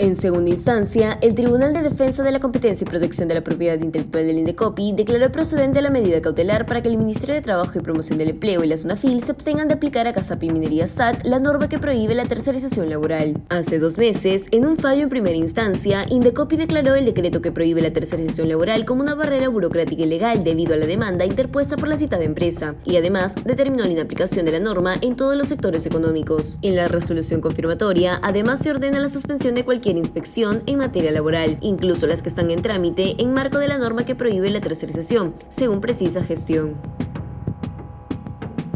En segunda instancia, el Tribunal de Defensa de la Competencia y Protección de la Propiedad Intelectual del INDECOPI declaró procedente la medida cautelar para que el Ministerio de Trabajo y Promoción del Empleo y la FIL se abstengan de aplicar a Casapi Minería SAC la norma que prohíbe la tercerización laboral. Hace dos meses, en un fallo en primera instancia, INDECOPI declaró el decreto que prohíbe la tercerización laboral como una barrera burocrática y legal debido a la demanda interpuesta por la citada empresa, y además determinó la inaplicación de la norma en todos los sectores económicos. En la resolución confirmatoria, además se ordena la suspensión de cualquier inspección en materia laboral, incluso las que están en trámite en marco de la norma que prohíbe la tercerización, según precisa gestión.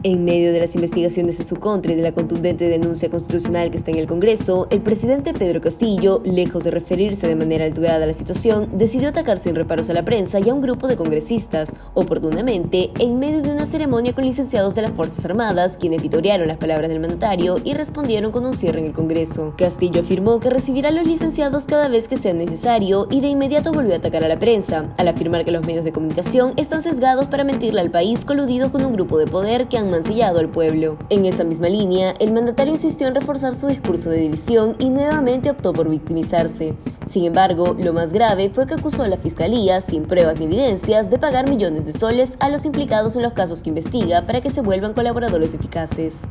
En medio de las investigaciones de su contra y de la contundente denuncia constitucional que está en el Congreso, el presidente Pedro Castillo, lejos de referirse de manera alturada a la situación, decidió atacar sin reparos a la prensa y a un grupo de congresistas, oportunamente en medio de una ceremonia con licenciados de las Fuerzas Armadas, quienes vitorearon las palabras del mandatario y respondieron con un cierre en el Congreso. Castillo afirmó que recibirá a los licenciados cada vez que sea necesario y de inmediato volvió a atacar a la prensa, al afirmar que los medios de comunicación están sesgados para mentirle al país coludidos con un grupo de poder que han mancillado al pueblo. En esa misma línea, el mandatario insistió en reforzar su discurso de división y nuevamente optó por victimizarse. Sin embargo, lo más grave fue que acusó a la fiscalía, sin pruebas ni evidencias, de pagar millones de soles a los implicados en los casos que investiga para que se vuelvan colaboradores eficaces.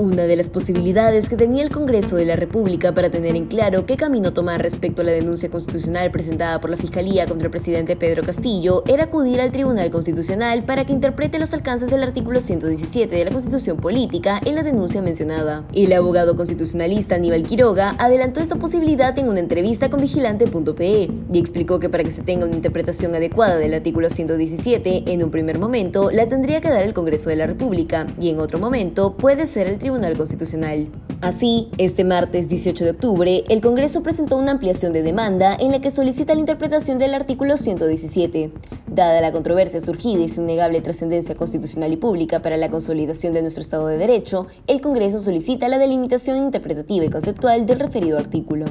Una de las posibilidades que tenía el Congreso de la República para tener en claro qué camino tomar respecto a la denuncia constitucional presentada por la Fiscalía contra el presidente Pedro Castillo era acudir al Tribunal Constitucional para que interprete los alcances del artículo 117 de la Constitución Política en la denuncia mencionada. El abogado constitucionalista Aníbal Quiroga adelantó esta posibilidad en una entrevista con vigilante.pe y explicó que para que se tenga una interpretación adecuada del artículo 117, en un primer momento la tendría que dar el Congreso de la República y en otro momento puede ser el Tribunal Tribunal Constitucional. Así, este martes 18 de octubre, el Congreso presentó una ampliación de demanda en la que solicita la interpretación del artículo 117. Dada la controversia surgida y su innegable trascendencia constitucional y pública para la consolidación de nuestro Estado de Derecho, el Congreso solicita la delimitación interpretativa y conceptual del referido artículo.